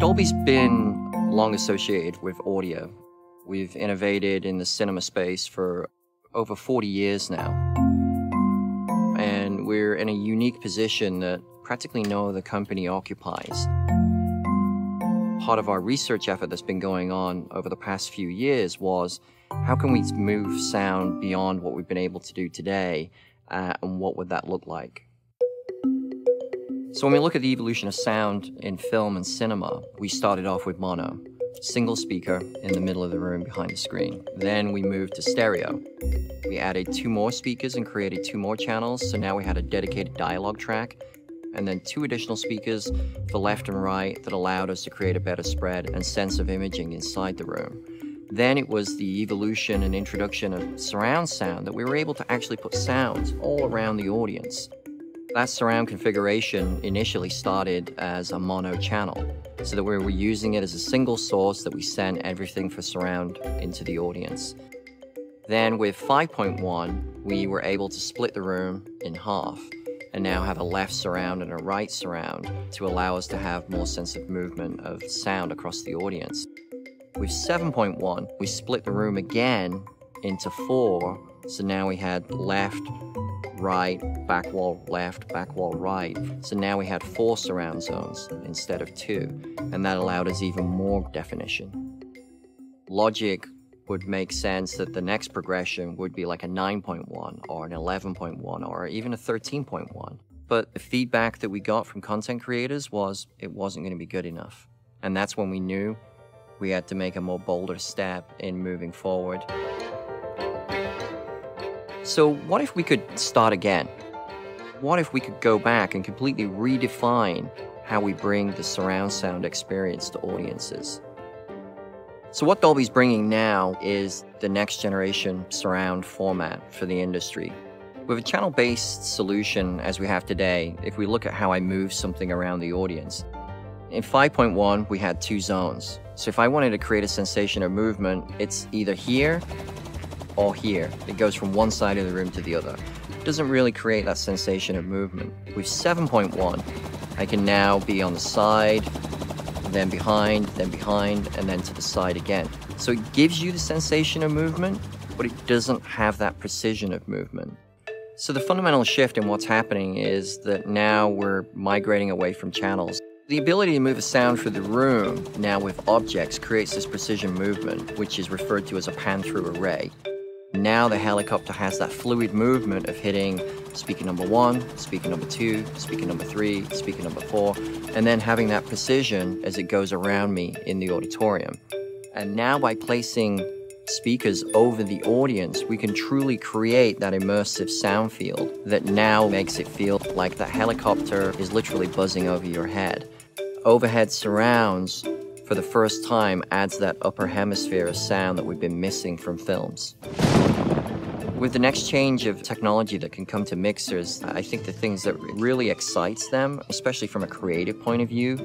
Dolby's been long associated with audio. We've innovated in the cinema space for over 40 years now. And we're in a unique position that practically no other company occupies. Part of our research effort that's been going on over the past few years was how can we move sound beyond what we've been able to do today uh, and what would that look like? So when we look at the evolution of sound in film and cinema, we started off with mono, single speaker in the middle of the room behind the screen. Then we moved to stereo. We added two more speakers and created two more channels, so now we had a dedicated dialogue track, and then two additional speakers for left and right that allowed us to create a better spread and sense of imaging inside the room. Then it was the evolution and introduction of surround sound that we were able to actually put sounds all around the audience. That surround configuration initially started as a mono channel, so that we were using it as a single source that we sent everything for surround into the audience. Then with 5.1, we were able to split the room in half and now have a left surround and a right surround to allow us to have more sense of movement of sound across the audience. With 7.1, we split the room again into four, so now we had left, right, back wall left, back wall right. So now we had four surround zones instead of two, and that allowed us even more definition. Logic would make sense that the next progression would be like a 9.1 or an 11.1 or even a 13.1. But the feedback that we got from content creators was it wasn't going to be good enough. And that's when we knew we had to make a more bolder step in moving forward. So, what if we could start again? What if we could go back and completely redefine how we bring the surround sound experience to audiences? So, what Dolby's bringing now is the next generation surround format for the industry. With a channel based solution as we have today, if we look at how I move something around the audience, in 5.1, we had two zones. So if I wanted to create a sensation of movement, it's either here all here. It goes from one side of the room to the other. It doesn't really create that sensation of movement. With 7.1, I can now be on the side, then behind, then behind, and then to the side again. So it gives you the sensation of movement, but it doesn't have that precision of movement. So the fundamental shift in what's happening is that now we're migrating away from channels. The ability to move a sound through the room now with objects creates this precision movement, which is referred to as a pan-through array. Now the helicopter has that fluid movement of hitting speaker number one, speaker number two, speaker number three, speaker number four, and then having that precision as it goes around me in the auditorium. And now by placing speakers over the audience, we can truly create that immersive sound field that now makes it feel like the helicopter is literally buzzing over your head. Overhead surrounds for the first time adds that upper hemisphere of sound that we've been missing from films. With the next change of technology that can come to mixers, I think the things that really excites them, especially from a creative point of view,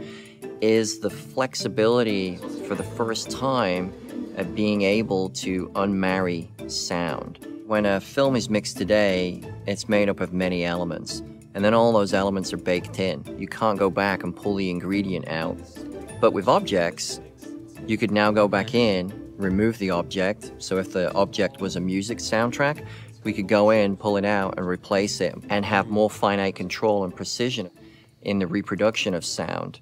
is the flexibility for the first time of being able to unmarry sound. When a film is mixed today, it's made up of many elements, and then all those elements are baked in. You can't go back and pull the ingredient out but with objects, you could now go back in, remove the object. So if the object was a music soundtrack, we could go in, pull it out, and replace it, and have more finite control and precision in the reproduction of sound.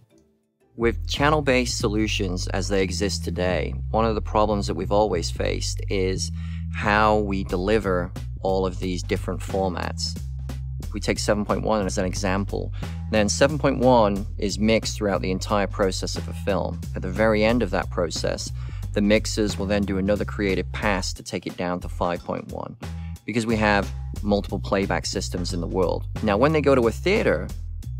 With channel based solutions as they exist today, one of the problems that we've always faced is how we deliver all of these different formats we take 7.1 as an example, then 7.1 is mixed throughout the entire process of a film. At the very end of that process, the mixers will then do another creative pass to take it down to 5.1 because we have multiple playback systems in the world. Now, when they go to a theater,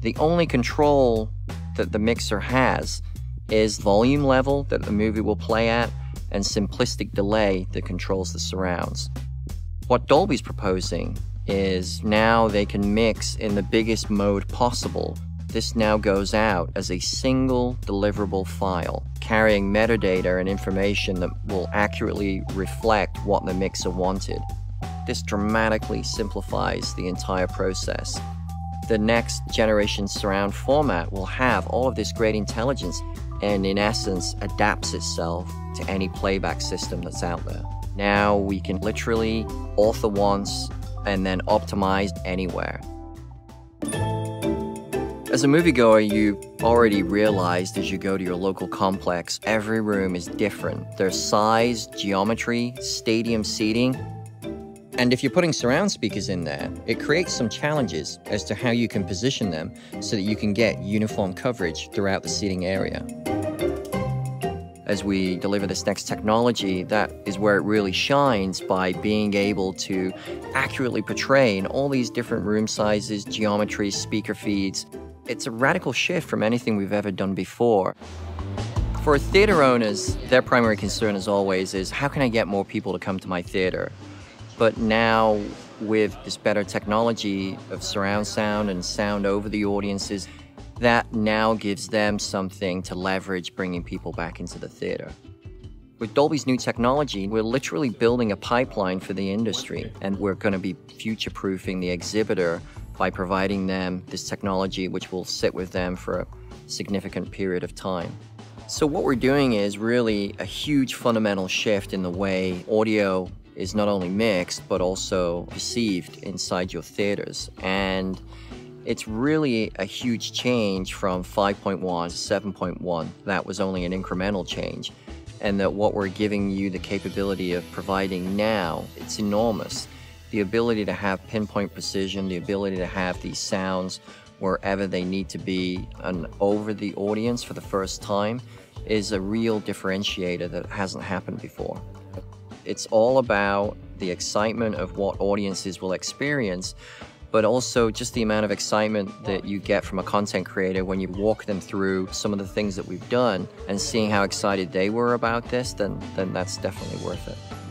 the only control that the mixer has is volume level that the movie will play at and simplistic delay that controls the surrounds. What Dolby's proposing is now they can mix in the biggest mode possible. This now goes out as a single deliverable file, carrying metadata and information that will accurately reflect what the mixer wanted. This dramatically simplifies the entire process. The next generation surround format will have all of this great intelligence and in essence adapts itself to any playback system that's out there. Now we can literally author once and then optimize anywhere. As a moviegoer, you already realized as you go to your local complex, every room is different. Their size, geometry, stadium seating. And if you're putting surround speakers in there, it creates some challenges as to how you can position them so that you can get uniform coverage throughout the seating area. As we deliver this next technology, that is where it really shines by being able to accurately portray in all these different room sizes, geometries, speaker feeds, it's a radical shift from anything we've ever done before. For theater owners, their primary concern as always is how can I get more people to come to my theater? But now with this better technology of surround sound and sound over the audiences, that now gives them something to leverage bringing people back into the theater. With Dolby's new technology, we're literally building a pipeline for the industry, and we're going to be future proofing the exhibitor by providing them this technology which will sit with them for a significant period of time. So what we're doing is really a huge fundamental shift in the way audio is not only mixed but also perceived inside your theaters. And it's really a huge change from 5.1 to 7.1 that was only an incremental change. And that what we're giving you the capability of providing now it's enormous the ability to have pinpoint precision, the ability to have these sounds wherever they need to be and over the audience for the first time is a real differentiator that hasn't happened before. It's all about the excitement of what audiences will experience, but also just the amount of excitement that you get from a content creator when you walk them through some of the things that we've done and seeing how excited they were about this, then, then that's definitely worth it.